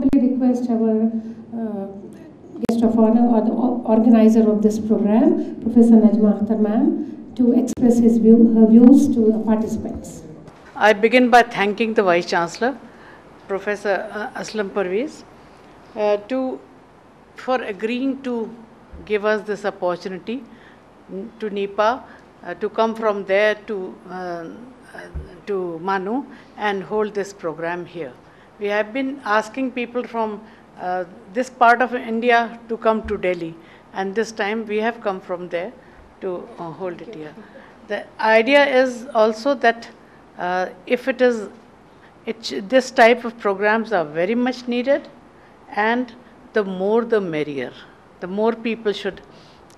humbly request our uh, guest of honor or the organizer of this program, Professor Najma Akhtar ma'am, to express his view, her views to the participants. I begin by thanking the Vice Chancellor, Professor uh, Aslam Parwez, uh, to, for agreeing to give us this opportunity to NIEPA uh, to come from there to, uh, uh, to MANUU and hold this program here. We have been asking people from uh, this part of India to come to Delhi, and this time we have come from there to uh, hold it here. The idea is also that uh, if it is, it, this type of programs are very much needed, and the more the merrier. The more people should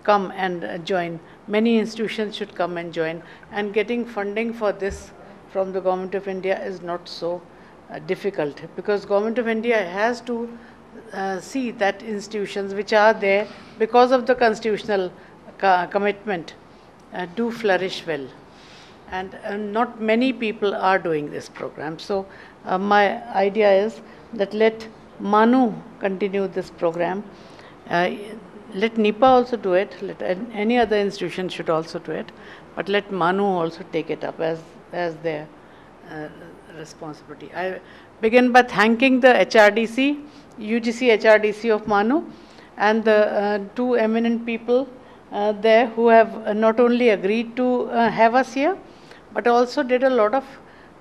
come and uh, join. Many institutions should come and join. And getting funding for this from the government of India is not so difficult because government of India has to uh, see that institutions which are there because of the constitutional co- commitment uh, do flourish well and uh, not many people are doing this program. So uh, my idea is that let MANUU continue this program. Uh, let NIEPA also do it. Let any other institution should also do it. But let MANUU also take it up as as their uh, responsibility. I begin by thanking the HRDC, UGC HRDC of MANUU, and the uh, two eminent people uh, there who have uh, not only agreed to uh, have us here, but also did a lot of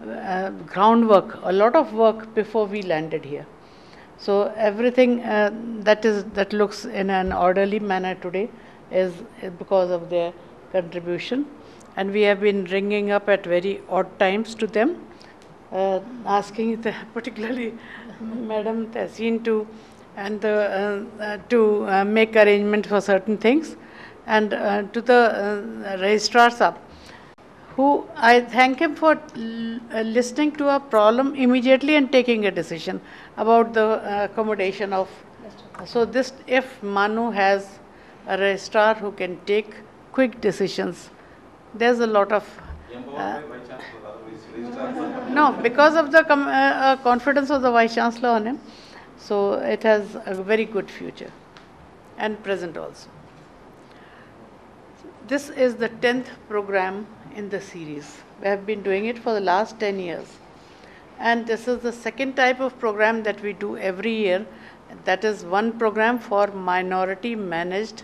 uh, groundwork, a lot of work before we landed here. So everything uh, that is that looks in an orderly manner today is, because of their contribution, and we have been ringing up at very odd times to them, asking the, particularly Madam Tehseen to and the, uh, uh, to uh, make arrangement for certain things, and uh, to the uh, registrar sahab who I thank him for l- uh, listening to a problem immediately and taking a decision about the uh, accommodation of. So this, if MANUU has a registrar who can take quick decisions, there's a lot of. uh, no, because of the uh, uh, confidence of the vice chancellor on him, so it has a very good future, and present also. This is the 10th program in the series. We have been doing it for the last 10 years. And this is the second type of program that we do every year. That is one program for minority managed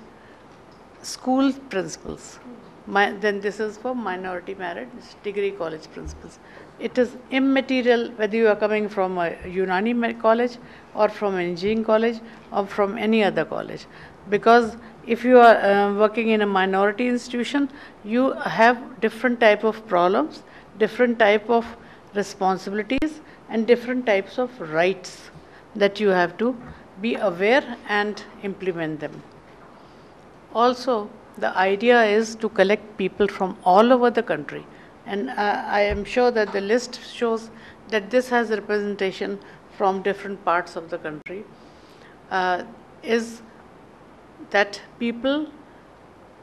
school principals. My, then this is for minority married degree college principals. It is immaterial whether you are coming from a Unani college or from an engineering college or from any other college. Because if you are uh, working in a minority institution, you have different type of problems, different type of responsibilities and different types of rights that you have to be aware and implement them. Also, the idea is to collect people from all over the country. And uh, I am sure that the list shows that this has representation from different parts of the country. Uh, is that people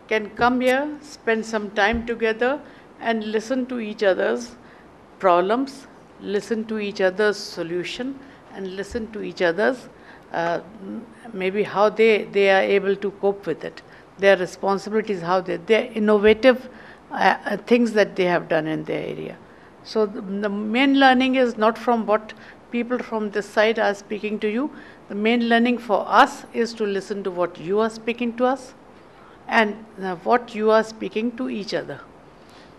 can come here, spend some time together, and listen to each other's problems, listen to each other's solution, and listen to each other's uh, maybe how they, they are able to cope with it, their responsibilities, how they, their innovative uh, uh, things that they have done in their area. So the, the main learning is not from what people from this side are speaking to you. The main learning for us is to listen to what you are speaking to us and uh, what you are speaking to each other.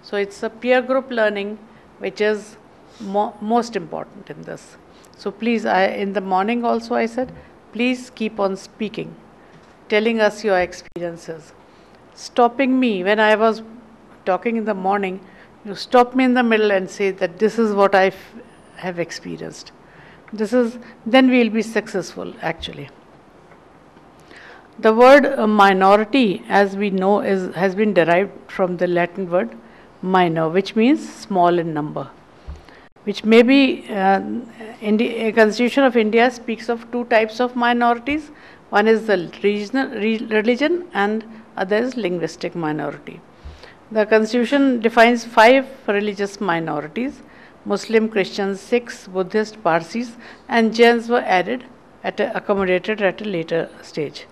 So it's a peer group learning which is mo- most important in this. So please, I, in the morning also I said, please keep on speaking, telling us your experiences. Stopping me when I was talking in the morning, you stop me in the middle and say that this is what I have experienced. This is, then we will be successful actually. The word uh, minority, as we know, is, has been derived from the Latin word minor, which means small in number. Which may be, uh, Indi- Constitution of India speaks of two types of minorities. One is the regional re- religion, and other is linguistic minority. The Constitution defines five religious minorities: Muslim, Christians, Sikhs, Buddhists, Parsis, and Jains were added at a, accommodated at a later stage.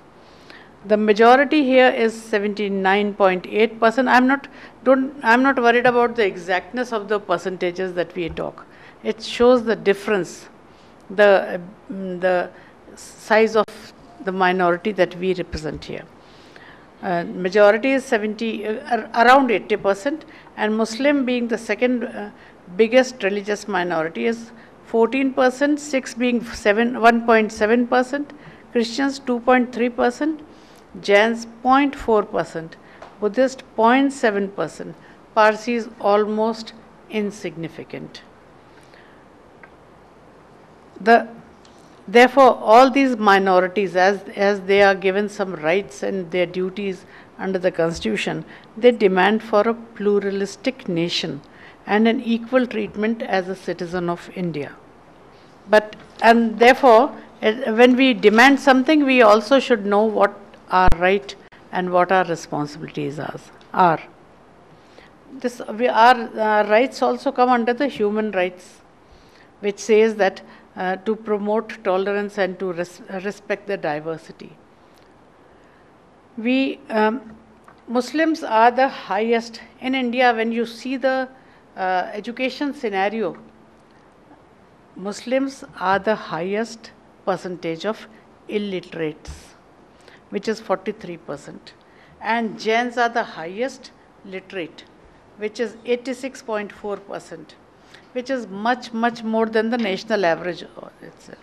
The majority here is 79.8%. I'm not don't I'm not worried about the exactness of the percentages that we talk. It shows the difference, the mm, the size of the minority that we represent here. Uh, majority is 70 uh, around 80% and Muslim being the second uh, biggest religious minority is 14%, 6 being 7 1.7%, Christians 2.3%, Jains 0.4%, Buddhist 0.7%, Parsi is almost insignificant. The, therefore, all these minorities, as, as they are given some rights and their duties under the constitution, they demand for a pluralistic nation and an equal treatment as a citizen of India. But, and therefore, when we demand something, we also should know what our right and what our responsibilities are. This, we, our uh, rights also come under the human rights, which says that uh, to promote tolerance and to res respect the diversity. We um, Muslims are the highest in India. When you see the uh, education scenario, Muslims are the highest percentage of illiterates which is 43%. And Jains are the highest literate, which is 86.4%, which is much, much more than the national average itself.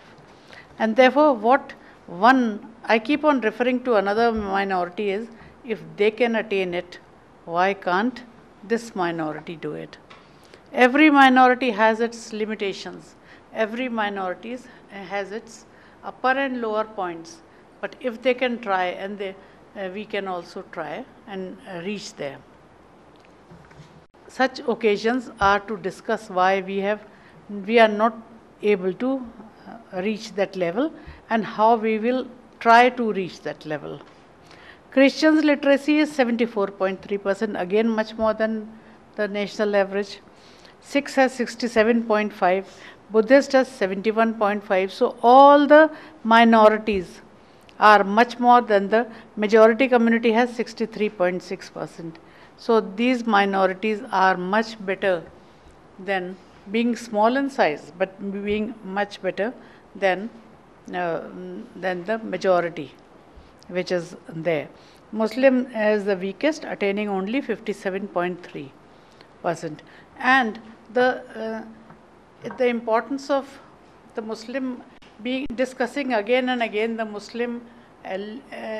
And therefore, what one, I keep on referring to another minority is if they can attain it, why can't this minority do it? Every minority has its limitations. Every minority has its upper and lower points. But if they can try, and they, uh, we can also try and uh, reach there. Such occasions are to discuss why we have, we are not able to uh, reach that level and how we will try to reach that level. Christians literacy is 74.3%, again much more than the national average. Sikhs has 67.5, Buddhist has 71.5. So all the minorities are much more than the majority community has 63.6%. So these minorities are much better than being small in size, but being much better than, uh, than the majority, which is there. Muslim is the weakest, attaining only 57.3%. And the, uh, the importance of the Muslim being discussing again and again the Muslim uh,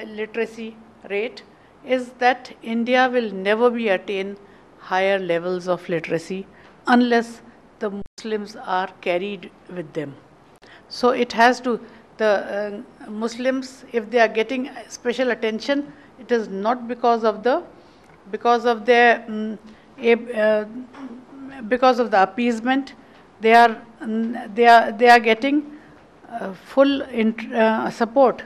literacy rate is that India will never be attain higher levels of literacy unless the Muslims are carried with them. So it has to, the uh, Muslims, if they are getting special attention, it is not because of the, because of their, um, uh, because of the appeasement, they are, mm, they are, they are getting uh, full uh, support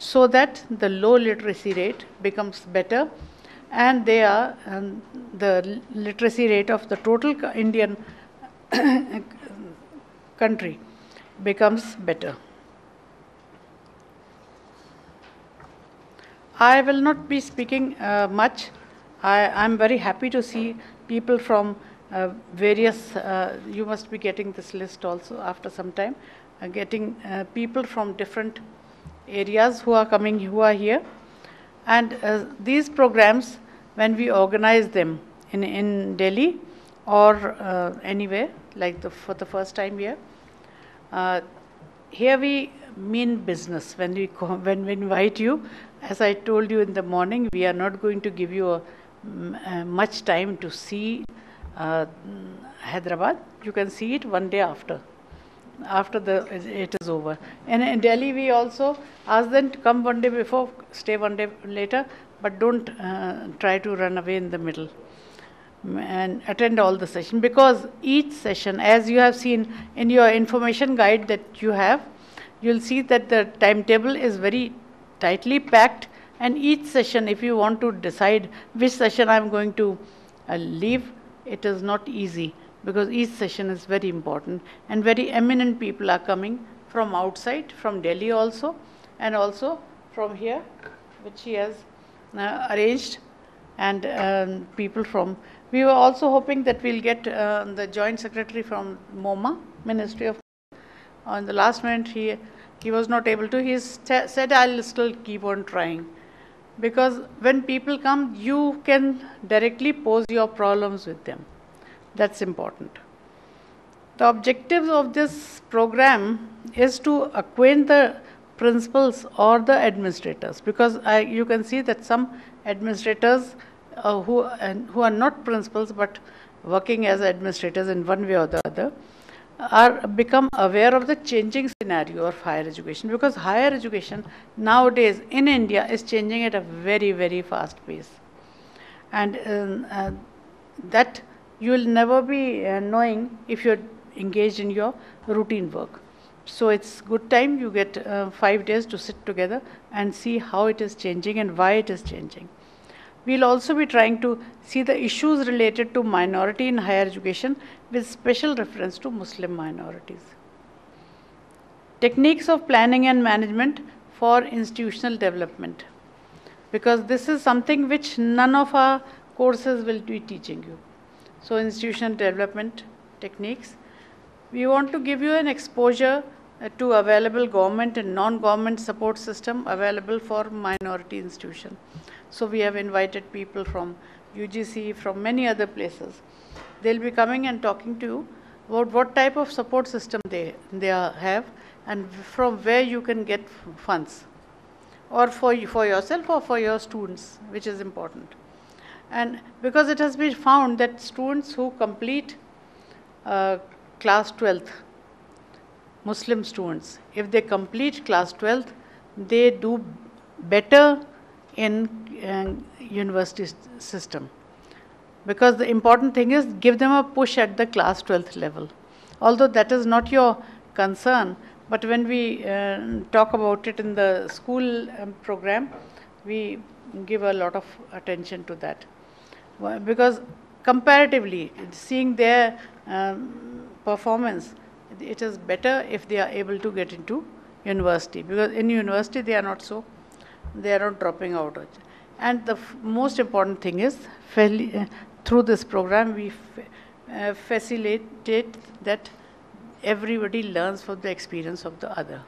so that the low literacy rate becomes better and they are um, the literacy rate of the total Indian country becomes better. I will not be speaking uh, much. I am very happy to see people from uh, various, uh, you must be getting this list also after some time, uh, getting uh, people from different areas who are coming, who are here. And uh, these programs, when we organize them in, in Delhi or uh, anywhere, like the, for the first time here, uh, here we mean business. When we, when we invite you, as I told you in the morning, we are not going to give you a, uh, much time to see uh, Hyderabad. You can see it one day after after the it is over. And in Delhi, we also ask them to come one day before, stay one day later, but don't uh, try to run away in the middle and attend all the session. Because each session, as you have seen in your information guide that you have, you'll see that the timetable is very tightly packed. And each session, if you want to decide which session I'm going to uh, leave, it is not easy because each session is very important and very eminent people are coming from outside, from Delhi also, and also from here, which he has uh, arranged, and um, people from. We were also hoping that we'll get uh, the joint secretary from MoMA, Ministry of. On the last minute, he he was not able to. He said, "I'll still keep on trying." because when people come you can directly pose your problems with them that's important. The objectives of this program is to acquaint the principals or the administrators because I, you can see that some administrators uh, who, who are not principals but working as administrators in one way or the other are become aware of the changing scenario of higher education because higher education nowadays in India is changing at a very very fast pace. And um, uh, that you will never be uh, knowing if you're engaged in your routine work so it's good time you get uh, 5 days to sit together and see how it is changing and why it is changing We'll also be trying to see the issues related to minority in higher education with special reference to Muslim minorities. Techniques of planning and management for institutional development. Because this is something which none of our courses will be teaching you. So, institutional development techniques. We want to give you an exposure uh, to available government and non-government support system available for minority institution. So we have invited people from UGC, from many other places. They'll be coming and talking to you about what type of support system they, they have and from where you can get funds or for, you, for yourself or for your students, which is important. And because it has been found that students who complete uh, class 12th, Muslim students, if they complete class 12th, they do better in uh, university system. Because the important thing is give them a push at the class 12th level. Although that is not your concern but when we uh, talk about it in the school um, program we give a lot of attention to that because comparatively seeing their um, performance it is better if they are able to get into university because in university they are not so they are not dropping out. And the most important thing is, uh, through this program, we uh, facilitate that everybody learns from the experience of the other.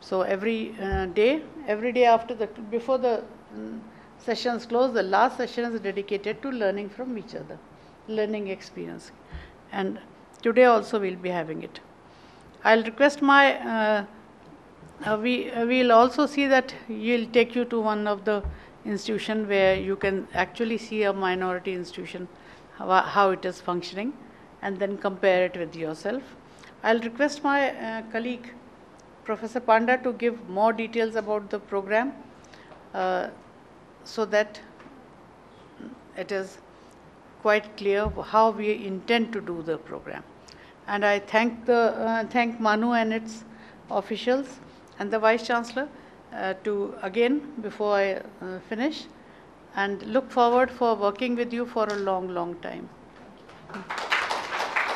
So every uh, day, every day after the, before the um, sessions close, the last session is dedicated to learning from each other, learning experience. And today also we'll be having it. I'll request my uh, uh, we uh, will also see that we'll take you to one of the institution where you can actually see a minority institution how, how it is functioning and then compare it with yourself. I'll request my uh, colleague Professor Panda to give more details about the program uh, so that it is quite clear how we intend to do the program. And I thank the uh, thank MANUU and its officials and the Vice Chancellor uh, to again, before I uh, finish, and look forward for working with you for a long, long time.